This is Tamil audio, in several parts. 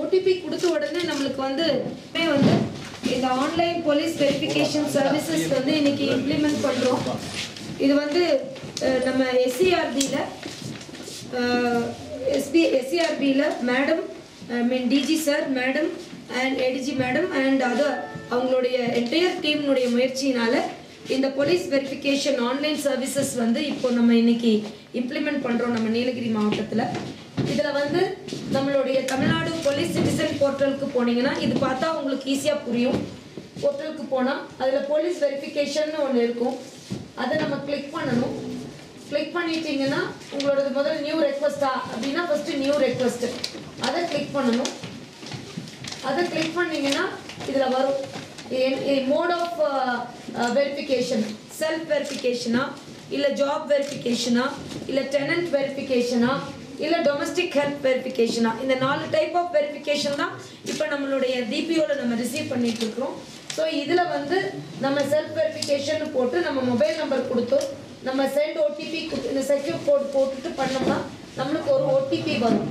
ஓடிபி கொடுத்த உடனே நம்மளுக்கு வந்து வந்து இந்த ஆன்லைன் போலீஸ் வெரிஃபிகேஷன் சர்வீசஸ் வந்து இன்னைக்கு இம்ப்ளிமெண்ட் பண்ணுறோம் இது வந்து நம்ம எஸ்சிஆர்பியில் SP எஸ்சிஆர்பியில் madam I mean DG sir madam and ADG madam and other அவங்களுடைய என்டையர் டீம்னுடைய முயற்சியினால இந்த போலீஸ் வெரிஃபிகேஷன் ஆன்லைன் சர்வீசஸ் வந்து இப்போ நம்ம இன்னைக்கு இம்ப்ளிமெண்ட் பண்ணுறோம் நம்ம நீலகிரி மாவட்டத்தில். இதில் வந்து நம்மளுடைய தமிழ்நாடு போலீஸ் சிட்டிசன் போர்ட்டலுக்கு போனீங்கன்னா இது பார்த்தா உங்களுக்கு ஈஸியாக புரியும். போர்ட்டலுக்கு போனால் அதில் போலீஸ் வெரிஃபிகேஷன் ஒன்று இருக்கும். அதை நம்ம கிளிக் பண்ணணும். கிளிக் பண்ணிட்டீங்கன்னா உங்களோடது முதல்ல நியூ ரெக்வஸ்டா அப்படின்னா ஃபர்ஸ்ட் நியூ ரெக்வஸ்ட் அதை கிளிக் பண்ணணும். அதை கிளிக் பண்ணீங்கன்னா இதில் வரும். மோட் ஆஃப் வெரிஃபிகேஷன் செல்ஃப் வெரிஃபிகேஷனா இல்லை ஜாப் வெரிஃபிகேஷனா இல்லை டெனன்ட் வெரிஃபிகேஷனா இல்லை டொமஸ்டிக் ஹெல்த் வெரிஃபிகேஷனா இந்த நாலு டைப் ஆஃப் வெரிஃபிகேஷன் தான் இப்போ நம்மளுடைய டிபிஓவில் நம்ம ரிசீவ் பண்ணிட்டு இருக்கிறோம். ஸோ இதில் வந்து நம்ம செல்ஃப் வெரிஃபிகேஷன் போட்டு நம்ம மொபைல் நம்பர் கொடுத்து நம்ம சென்ட் ஓடிபி இந்த செக்யூர் கோட் போட்டுட்டு பண்ணோம்னா நம்மளுக்கு ஒரு ஓடிபி வரும்.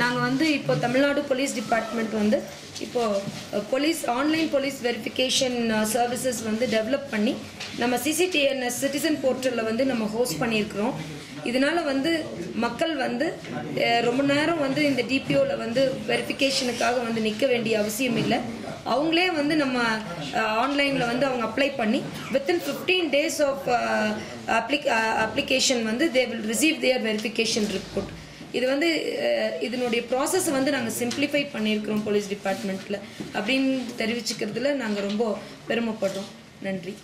நாங்கள் வந்து இப்போ தமிழ்நாடு போலீஸ் டிபார்ட்மெண்ட் வந்து இப்போது police online police verification services வந்து டெவலப் பண்ணி நம்ம சிசிடிஎன்எஸ் சிட்டிசன் போர்ட்டலில் வந்து நம்ம ஹோஸ்ட் பண்ணியிருக்கிறோம். இதனால் வந்து மக்கள் வந்து ரொம்ப நேரம் வந்து இந்த டிபிஓவில் வந்து வெரிஃபிகேஷனுக்காக வந்து நிற்க வேண்டிய அவசியம் இல்லை. அவங்களே வந்து நம்ம ஆன்லைனில் வந்து அவங்க அப்ளை பண்ணி within fifteen days of applic application வந்து they will receive their verification report இது வந்து இதனுடைய ப்ராசஸ் வந்து நாங்கள் சிம்பிளிஃபை பண்ணியிருக்கிறோம் போலீஸ் டிபார்ட்மெண்ட்டில் அப்படின்னு தெரிவிச்சுக்கிறதுல நாங்கள் ரொம்ப பெருமைப்படுறோம். நன்றி.